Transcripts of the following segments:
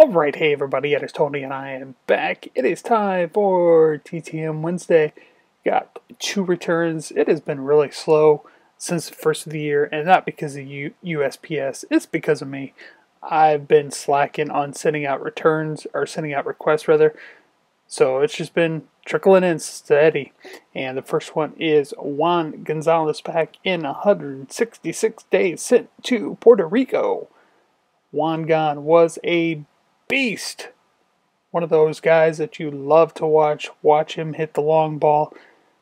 Alright, hey everybody, it is Tony and I am back. It is time for TTM Wednesday. Got two returns. It has been really slow since the first of the year, and not because of U- USPS, it's because of me. I've been slacking on sending out returns, or sending out requests rather, so it's just been trickling in steady. And the first one is Juan Gonzalez back in 166 days sent to Puerto Rico. Juan Gone was a beast. One of those guys that you love to watch. Watch him hit the long ball.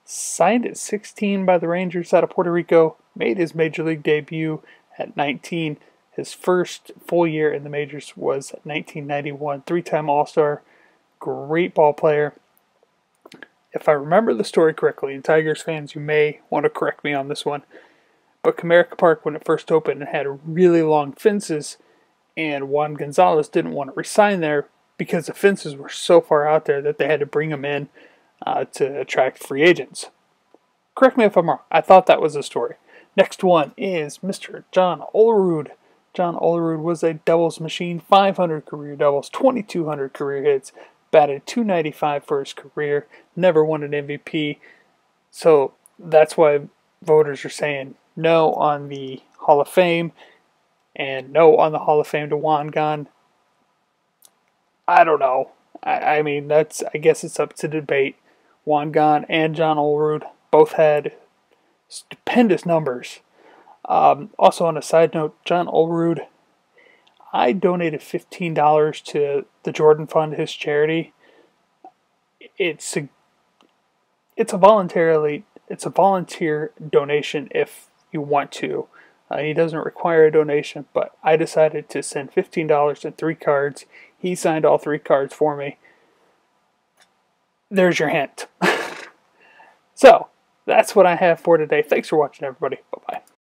Signed at 16 by the Rangers out of Puerto Rico. Made his major league debut at 19. His first full year in the majors was 1991. Three time All Star. Great ball player. If I remember the story correctly, and Tigers fans, you may want to correct me on this one, but Comerica Park, when it first opened, it had really long fences and Juan Gonzalez didn't want to resign there because the fences were so far out there that they had to bring him in uh, to attract free agents. Correct me if I'm wrong. I thought that was the story. Next one is Mr. John Olerud. John Olerud was a doubles machine, 500 career doubles, 2,200 career hits, batted 295 for his career, never won an MVP. So that's why voters are saying no on the Hall of Fame and no on the Hall of Fame to Juan Gone. I don't know. I, I, mean, that's I guess it's up to debate. Juan Gone and John Olerud both had stupendous numbers. Um, also, on a side note, John Olerud, I donated fifteen dollars to the Jordan Fund, his charity. It's a, it's a voluntarily it's a volunteer donation if you want to. Uh, he doesn't require a donation, but I decided to send $15 and three cards. He signed all three cards for me. There's your hint. so, that's what I have for today. Thanks for watching, everybody. Bye bye.